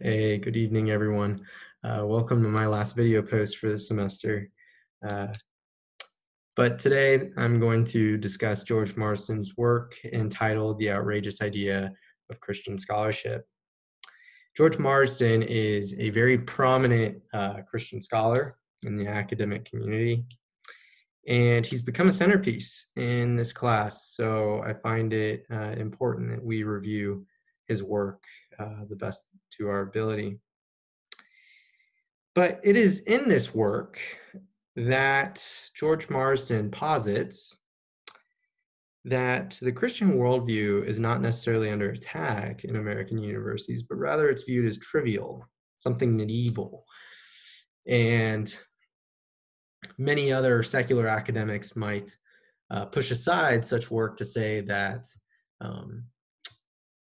Hey, good evening, everyone. Uh, welcome to my last video post for this semester. Uh, but today I'm going to discuss George Marsden's work entitled The Outrageous Idea of Christian Scholarship. George Marsden is a very prominent uh, Christian scholar in the academic community, and he's become a centerpiece in this class. So I find it uh, important that we review his work uh, the best to our ability. But it is in this work that George Marsden posits that the Christian worldview is not necessarily under attack in American universities, but rather it's viewed as trivial, something medieval. And many other secular academics might uh, push aside such work to say that um,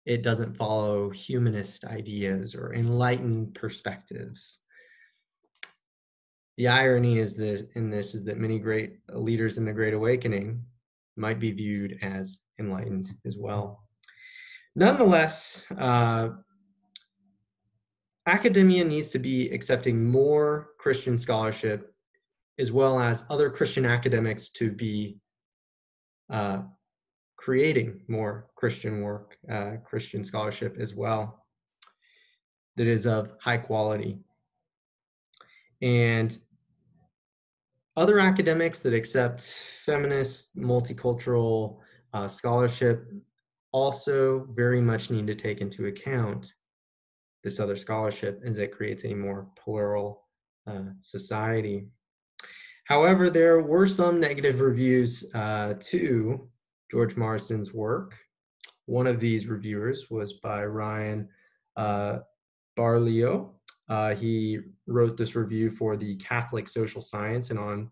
it doesn't follow humanist ideas or enlightened perspectives. The irony is this in this is that many great leaders in the Great Awakening might be viewed as enlightened as well. Nonetheless, uh, academia needs to be accepting more Christian scholarship as well as other Christian academics to be uh, creating more Christian work, uh, Christian scholarship as well, that is of high quality. And other academics that accept feminist, multicultural uh, scholarship also very much need to take into account this other scholarship as it creates a more plural uh, society. However, there were some negative reviews uh, too George Marsden's work. One of these reviewers was by Ryan uh, Barilleaux. Uh, he wrote this review for the Catholic Social Science, and on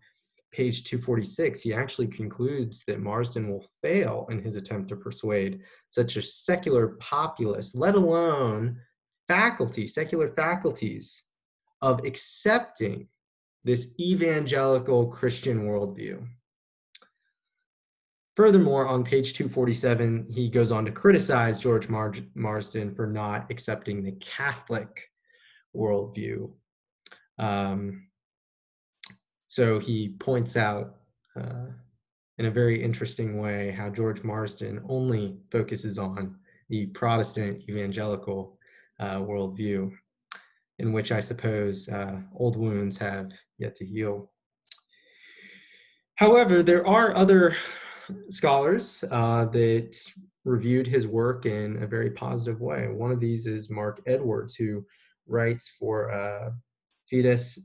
page 246, he actually concludes that Marsden will fail in his attempt to persuade such a secular populace, let alone faculty, secular faculties, of accepting this evangelical Christian worldview. Furthermore, on page 247, he goes on to criticize George Mar- Marsden for not accepting the Catholic worldview. Um, so he points out uh, in a very interesting way how George Marsden only focuses on the Protestant evangelical uh, worldview, in which I suppose uh, old wounds have yet to heal. However, there are other scholars uh, that reviewed his work in a very positive way. One of these is Mark Edwards, who writes for uh, Fides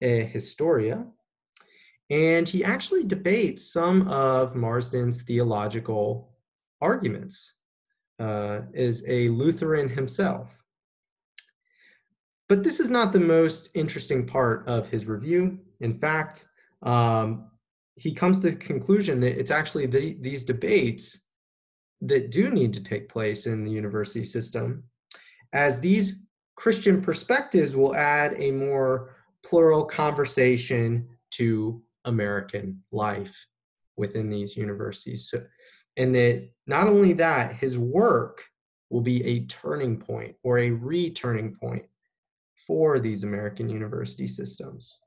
et Historia, and he actually debates some of Marsden's theological arguments uh, as a Lutheran himself. But this is not the most interesting part of his review. In fact, um, he comes to the conclusion that it's actually the, these debates that do need to take place in the university system, as these Christian perspectives will add a more plural conversation to American life within these universities. So, and that not only that, his work will be a turning point or a returning point for these American university systems.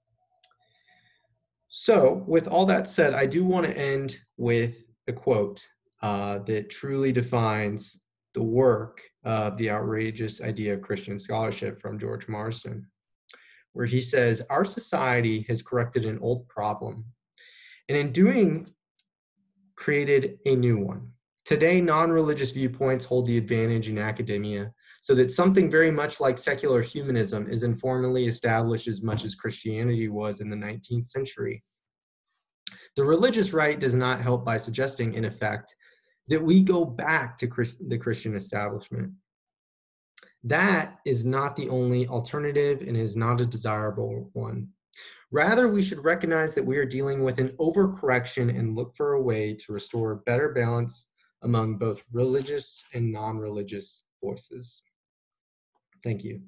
So, with all that said, I do want to end with a quote uh, that truly defines the work of the outrageous idea of Christian scholarship from George Marsden, where he says, Our society has corrected an old problem, and in doing, created a new one. Today, non religious viewpoints hold the advantage in academia, so that something very much like secular humanism is informally established as much as Christianity was in the 19th century. The religious right does not help by suggesting, in effect, that we go back to Christ- the Christian establishment. That is not the only alternative and is not a desirable one. Rather, we should recognize that we are dealing with an overcorrection and look for a way to restore better balance among both religious and non religious voices. Thank you.